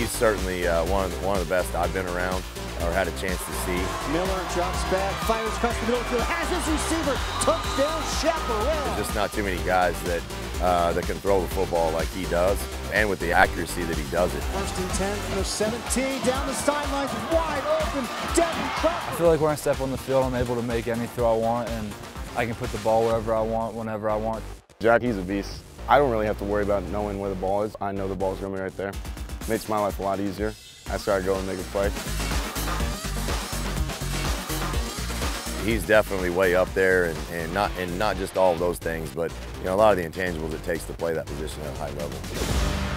he's certainly uh, one, of the, one of the best I've been around or had a chance to see. Miller drops back, fires across the middle field, has his receiver, touchdown Chaparral. There's just not too many guys that uh, that can throw the football like he does, and with the accuracy that he does it. First and 10 from the 17, down the sidelines, wide open, Devin Crawford. I feel like when I step on the field, I'm able to make any throw I want, and I can put the ball wherever I want, whenever I want. Jack, he's a beast. I don't really have to worry about knowing where the ball is. I know the ball's going to be right there. Makes my life a lot easier. I just got to go and make a play. He's definitely way up there, and, and not and not just all of those things, but you know a lot of the intangibles it takes to play that position at a high level.